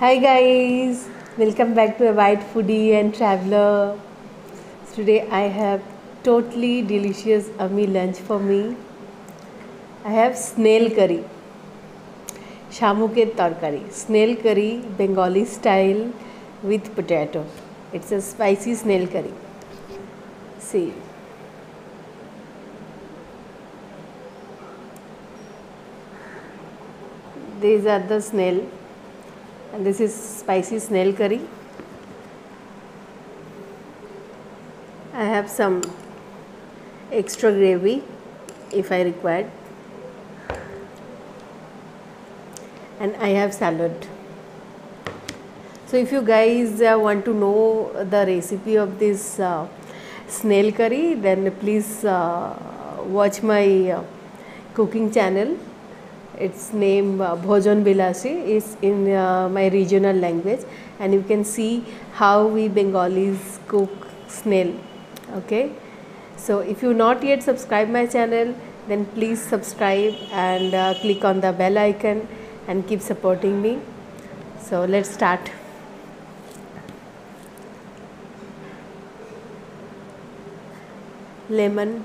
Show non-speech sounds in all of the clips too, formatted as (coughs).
Hi guys, welcome back to Avid foodie and traveler. Today I have totally delicious ami lunch for me. I have snail curry, Samuker Torkari, snail curry Bengali style with potato. It's a spicy snail curry. See. These are the snail and this is spicy snail curry. I have some extra gravy if I required and I have salad. So if you guys uh, want to know the recipe of this uh, snail curry then please uh, watch my uh, cooking channel its name uh, Bhojon Bilasi is in uh, my regional language. And you can see how we Bengalis cook snail okay? So if you not yet subscribe my channel then please subscribe and uh, click on the bell icon and keep supporting me. So let's start. Lemon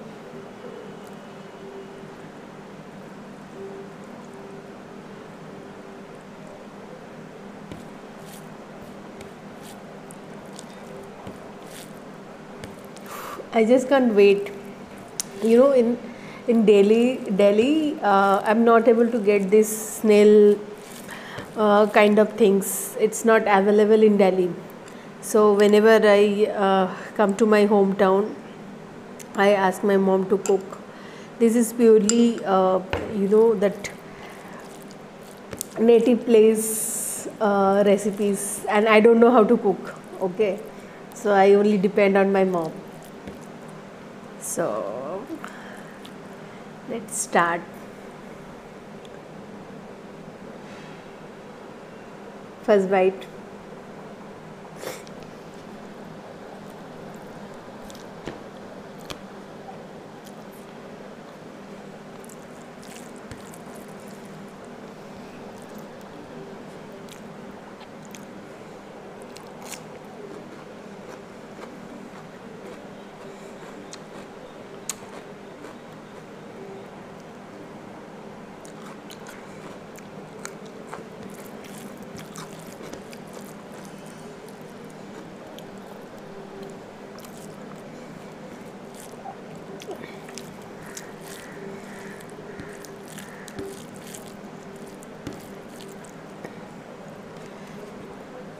I just can't wait. You know, in in Delhi, Delhi, uh, I'm not able to get this snail uh, kind of things. It's not available in Delhi. So whenever I uh, come to my hometown, I ask my mom to cook. This is purely, uh, you know, that native place uh, recipes, and I don't know how to cook. Okay, so I only depend on my mom. So let's start. First bite.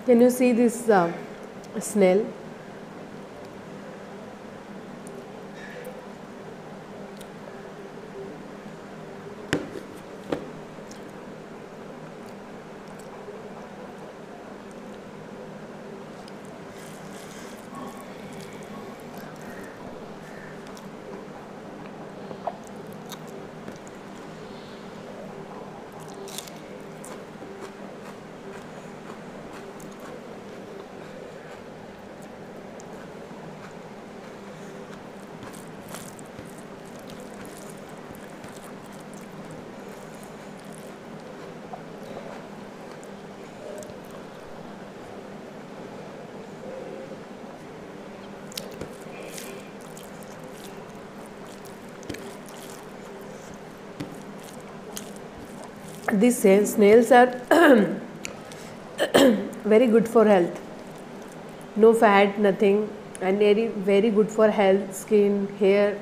Can you see this uh, snail? These snails are (coughs) very good for health. No fat, nothing, and very very good for health, skin, hair.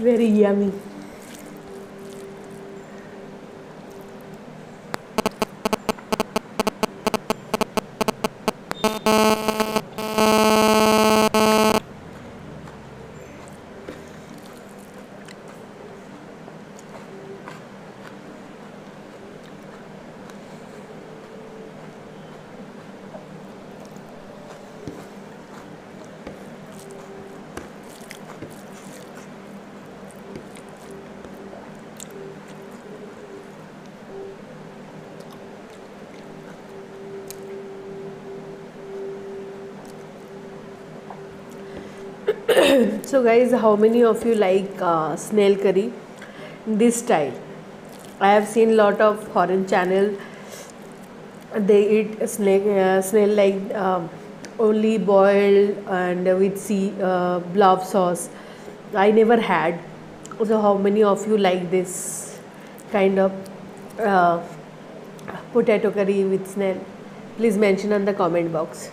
Very yummy. So guys how many of you like uh, snail curry? In this style. I have seen lot of foreign channel. They eat snail, uh, snail like uh, only boiled and with sea uh, bluff sauce. I never had. So how many of you like this kind of uh, potato curry with snail? Please mention on the comment box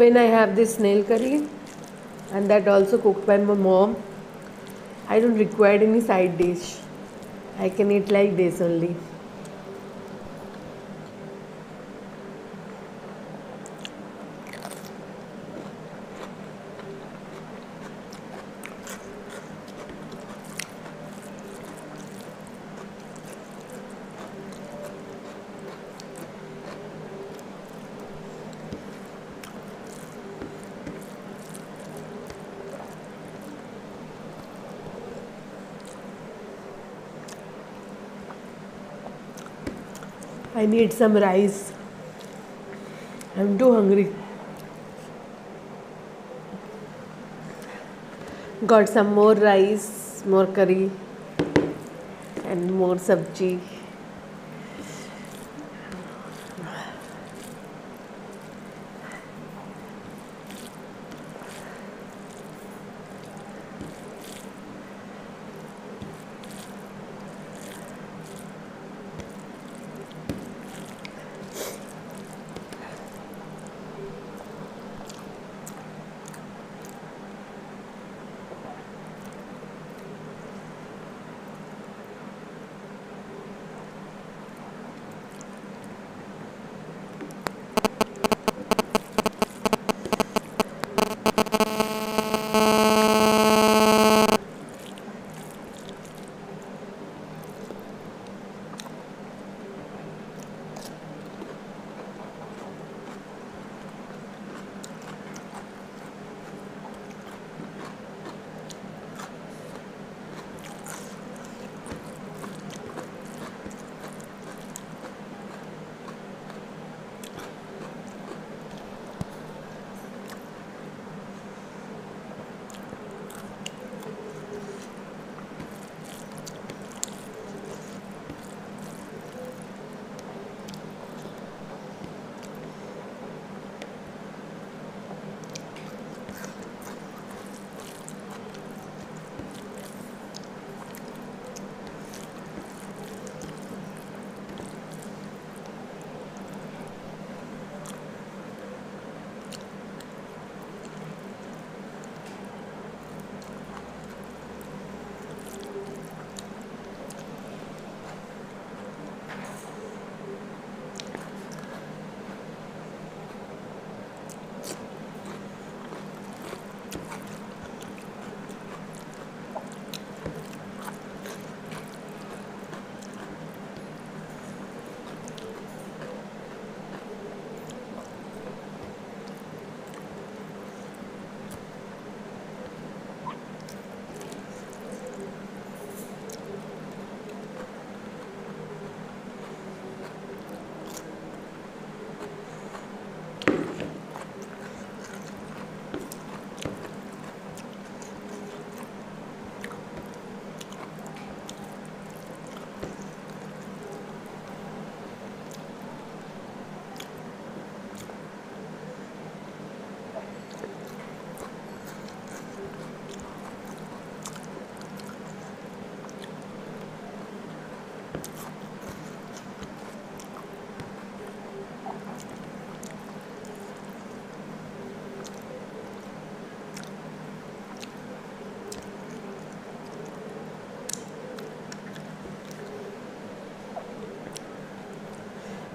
when I have this snail curry and that also cooked by my mom I don't require any side dish. I can eat like this only I need some rice I am too hungry got some more rice more curry and more सब्ज़ी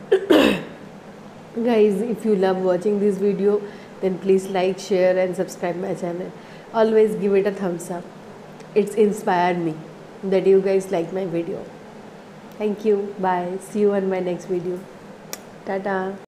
(coughs) guys if you love watching this video then please like share and subscribe my channel. Always give it a thumbs up. It's inspired me that you guys like my video thank you. Bye. See you on my next video. Tata